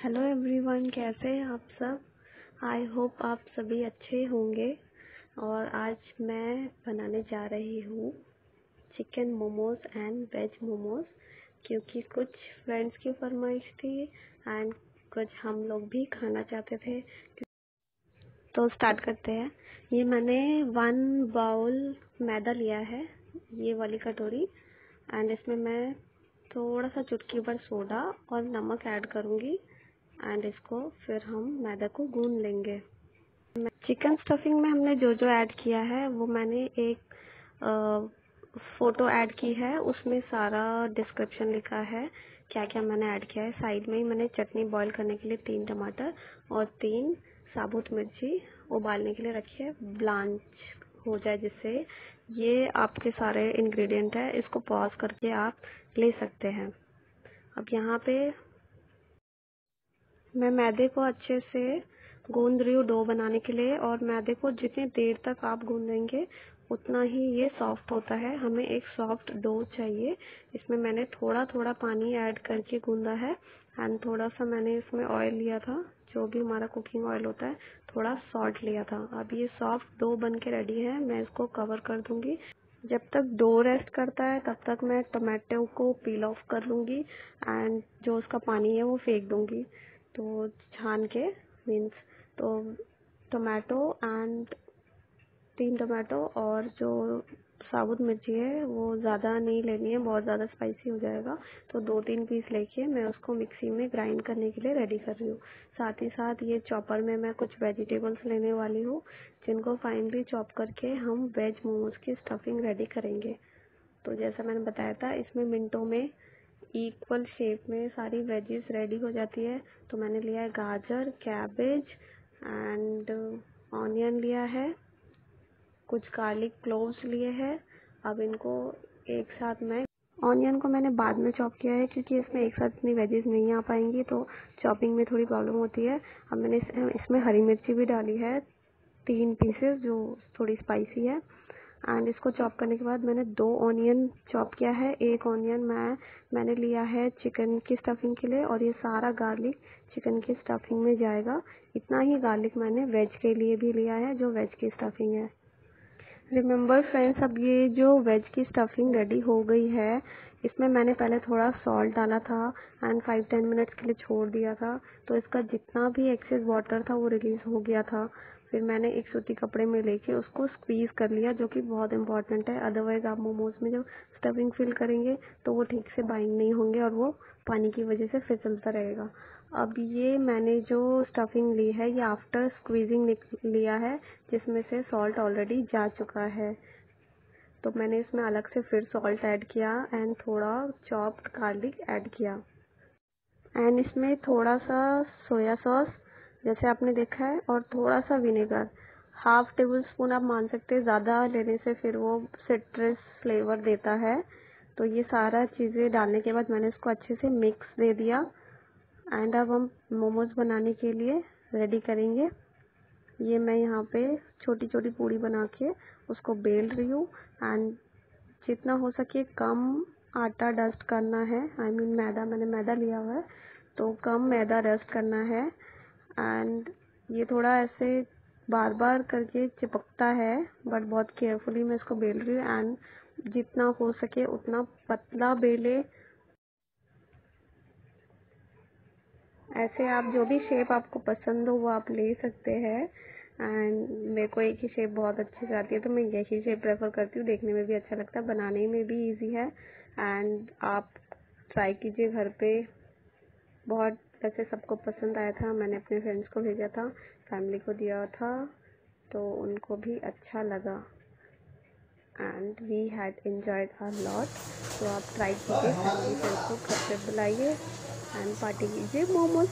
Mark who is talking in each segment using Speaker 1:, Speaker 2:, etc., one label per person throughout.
Speaker 1: Hello everyone कैसे हैं आप सब? आई होप आप सभी अच्छे होंगे। और आज मैं बनाने जा रही हूँ chicken momos and veg momos क्योंकि कुछ फ्रेंड्स की फरमाइश थी एंड कुछ हम लोग भी खाना चाहते थे। तो स्टार्ट करते हैं। ये मैंने वन बाउल मैदा लिया है, ये वाली कटोरी। एंड इसमें मैं थोड़ा सा चुटकी भर सोडा और नमक ऐड करूँगी। एंड इसको फिर हम मैदा को गूंद लेंगे। चिकन स्टफिंग में हमने जो जो ऐड किया है, वो मैंने एक फ़ोटो ऐड की है। उसमें सारा डिस्क्रिप्शन लिखा है क्या क्या मैंने ऐड किया है। साइड में ही मैंने चटनी बॉईल करने के लिए तीन टमाटर और तीन साबुत मिर्ची उबालने के लिए रखी है। ब्लांच हो जाए जिससे ये आपके सारे इंग्रेडिएंट है। इसको पॉज करके आप ले सकते हैं। अब यहाँ पे मैं मैदे को अच्छे से गूंद रही हूँ डो बनाने के लिए और मैदे को जितनी देर तक आप गूंदेंगे, उतना ही ये सॉफ्ट होता है। हमें एक सॉफ्ट डो चाहिए। इसमें मैंने थोड़ा थोड़ा पानी ऐड करके गूंदा है एंड थोड़ा सा मैंने इसमें ऑयल लिया था। जो भी हमारा कुकिंग ऑयल होता है, थोड़ा सॉल्ट लिया था। अब ये सॉफ्ट डो बन के रेडी है। मैं इसको कवर कर दूँगी। जब तक डो रेस्ट करता है, तब तक मैं टमाटो को पील ऑफ़ कर लूँगी एंड जो उसका पानी है वो फेंक दूँगी। तो छान के मीन्स तो टोमेटो एंड तीन टोमेटो और जो साबुत मिर्ची है, वो ज़्यादा नहीं लेनी है, बहुत ज़्यादा स्पाइसी हो जाएगा। तो दो तीन पीस लेके मैं उसको मिक्सी में ग्राइंड करने के लिए रेडी कर रही हूँ। साथ ही साथ ये चॉपर में मैं कुछ वेजिटेबल्स लेने वाली हूँ, जिनको फाइनली चॉप करके हम वेज मोमोज की स्टफिंग रेडी करेंगे। तो जैसा मैंने बताया था, इसमें मिनटों में इक्वल शेप में सारी वेजेस रेडी हो जाती है। तो मैंने लिया है गाजर कैबेज एंड ऑनियन लिया है। कुछ गार्लिक क्लोव्स लिए हैं। अब इनको एक साथ मैं ऑनियन को मैंने बाद में चॉप किया है क्योंकि इसमें एक साथ इतनी वेजेस नहीं आ पाएँगी तो चॉपिंग में थोड़ी प्रॉब्लम होती है। अब मैंने इसमें हरी मिर्ची भी डाली है, तीन पीसेस जो थोड़ी स्पाइसी है। एंड इसको चॉप करने के बाद मैंने दो ऑनियन चॉप किया है। एक ऑनियन मैं, मैंने लिया है चिकन की स्टफिंग के लिए और ये सारा गार्लिक चिकन की स्टफिंग में जाएगा। इतना ही गार्लिक मैंने वेज के लिए भी लिया है, जो वेज की स्टफिंग है। रिमेंबर फ्रेंड्स अब ये जो वेज की स्टफिंग रेडी हो गई है इसमें मैंने पहले थोड़ा सॉल्ट डाला था एंड फाइव टेन मिनट्स के लिए छोड़ दिया था। तो इसका जितना भी एक्सेस वाटर था वो रिलीज़ हो गया था। फिर मैंने एक सूती कपड़े में लेके उसको स्क्वीज़ कर लिया, जो कि बहुत इंपॉर्टेंट है। अदरवाइज़ आप मोमोज में जब स्टफिंग फिल करेंगे तो वो ठीक से बाइंड नहीं होंगे और वो पानी की वजह से फिसलता रहेगा। अब ये मैंने जो स्टफिंग ली है, ये आफ्टर स्क्वीजिंग लिया है, जिसमें से सॉल्ट ऑलरेडी जा चुका है। तो मैंने इसमें अलग से फिर सॉल्ट ऐड किया एंड थोड़ा चॉप्ड गार्लिक ऐड किया। एंड इसमें थोड़ा सा सोया सॉस जैसे आपने देखा है, और थोड़ा सा विनेगर हाफ़ टेबल स्पून आप मान सकते हैं, ज़्यादा लेने से फिर वो सिट्रस फ्लेवर देता है। तो ये सारा चीज़ें डालने के बाद मैंने इसको अच्छे से मिक्स दे दिया। एंड अब हम मोमोज बनाने के लिए रेडी करेंगे। ये मैं यहाँ पे छोटी छोटी पूड़ी बना के उसको बेल रही हूँ। एंड जितना हो सके कम आटा डस्ट करना है। आई I मीन mean, मैदा मैंने मैदा लिया हुआ है तो कम मैदा डस्ट करना है। एंड ये थोड़ा ऐसे बार बार करके चिपकता है बट बहुत केयरफुली मैं इसको बेल रही हूँ। एंड जितना हो सके उतना पतला बेले ऐसे आप जो भी शेप आपको पसंद हो, वो आप ले सकते हैं। एंड मेरे को एक ही शेप बहुत अच्छी से आती है तो मैं यही शेप प्रेफर करती हूँ। देखने में भी अच्छा लगता है, बनाने में भी इजी है। एंड आप ट्राई कीजिए घर पे। बहुत वैसे सबको पसंद आया था, मैंने अपने फ्रेंड्स को भेजा था फैमिली को दिया था तो उनको भी अच्छा लगा। And we had enjoyed a lot तो आप ट्राई कीजिए फैमिली फ्रेंड्स को घर पर बुलाइए। एंड पार्टी कीजिए, मोमोज।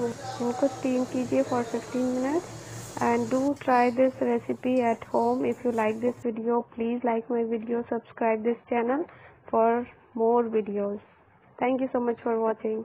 Speaker 1: उनको स्टीम कीजिए for 15 minute and do try this recipe at home if you like this video please like my video subscribe this channel for more videos thank you so much for watching